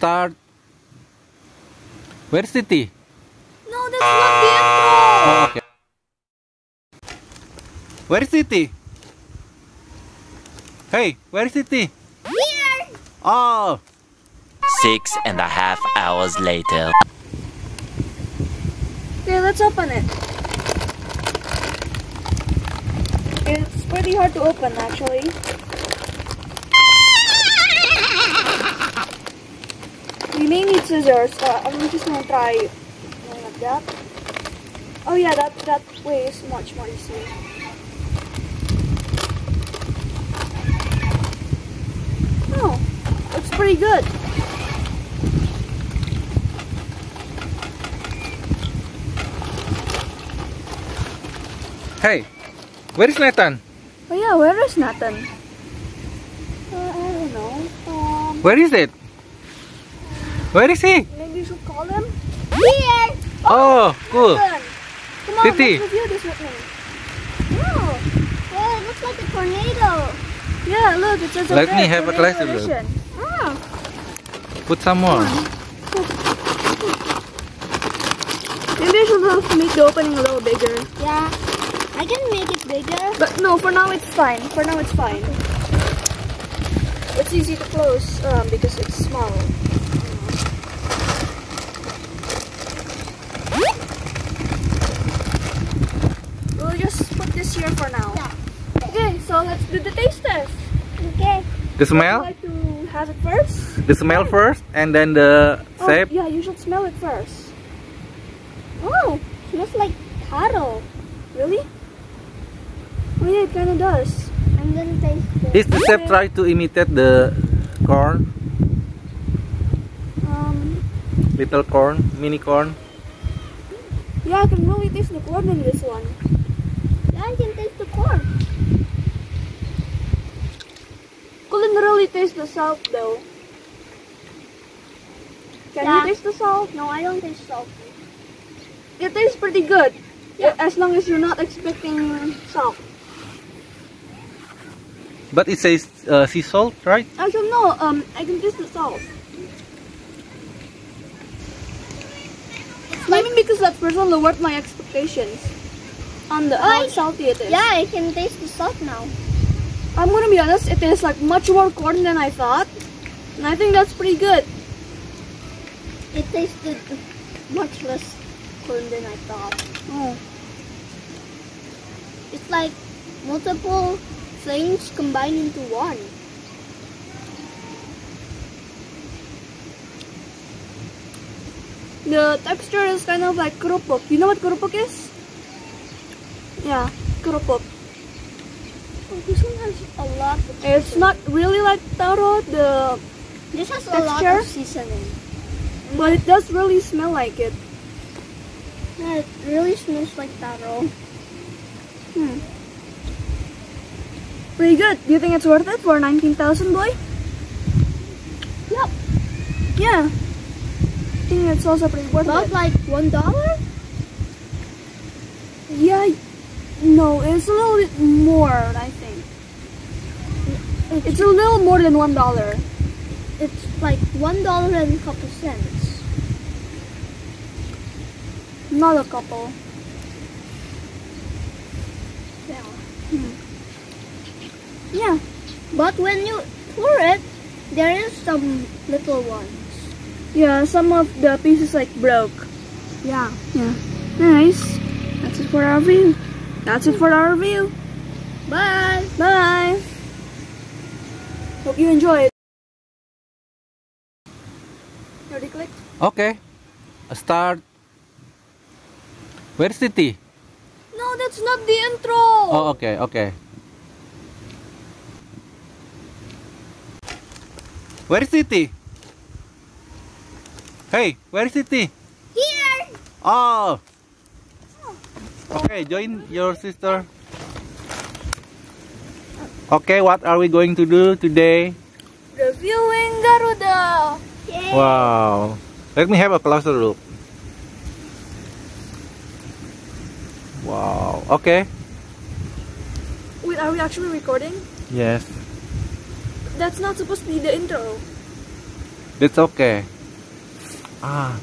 Start. Where's City? No, that's not the intro. Oh, okay. Where is City? Hey, where is City? Here. Oh, Six and a half hours later. Okay, let's open it. It's pretty hard to open actually. We may need scissors. I'm just gonna try going like that. Oh yeah, that that way is much more easy. Oh, looks pretty good. hey, where is Nathan? Oh yeah, where is Nathan? Uh, I don't know. Um, Where is it? Where is he? maybe you should call him. Here. Oh, cool. Come on, Titi. let's review this with me. Oh, well, it looks like a tornado. Yeah, look, it says Let up me there, have a tornado closer look. edition. Oh, Put some more. Maybe I should have make the opening a little bigger. yeah. I can make it bigger. But no, for now it's fine. For now it's fine. It's easy to close um, because it's small. We'll just put for now. Yeah. Okay, so let's do the taste test. Okay. The Would smell? you like to have it first? The smell first, and then the Oh, shape. yeah, you should smell it first. Oh, smells like taro. Really? Oh yeah, it kind of does. I'm gonna taste it. Is the shape try to imitate the corn, Um, little corn, mini corn? yeah, I can really taste the corn in this one. Yeah, I can taste the corn. Couldn't really taste the salt though. Can Yeah. you taste the salt? No, I don't taste salt. It tastes pretty good. Yeah. As long as you're not expecting salt. But it says uh, sea salt, right? Actually, no. Um, I can taste the salt. Maybe because that person lowered my expectations. On the how I- salty it is. Yeah, I can taste the salt now. I'm gonna be honest. It tastes like much more corn than I thought, and I think that's pretty good. It tasted much less corn than I thought. Oh. It's like multiple things combined into one. The texture is kind of like kerupuk. You know what kerupuk is? Yeah, kerupuk. Oh, this one has a lot of It's not really like taro, the This has a lot texture. of seasoning. but it does really smell like it. Yeah, it really smells like taro. Hmm. Pretty good. Do you think it's worth it for 19,000 boy? Yep. Yeah. I think it's also pretty worth About it. like one dollar? Yeah. No, it's a little bit more, I think. It's a little more than one dollar. It's like one dollar and a couple cents. Not a couple. Yeah. Hmm. Yeah. But when you pour it, there is some little ones. Yeah, some of the pieces like broke. Yeah. Yeah. Nice. That's it for our review. That's it for our review. Bye. Bye. Hope you enjoy enjoyed. Ready click? Okay. Start. Where's the City? No, that's not the intro. Oh, okay, okay. Where is City? Hey, where is City? Here. Oh. Okay, join your sister. Okay, what are we going to do today? Reviewing Garuda. Yay. Wow. Let me have a closer look. Wow. Okay. Wait, are we actually recording? Yes. That's not supposed to be the intro. It's okay. Ah,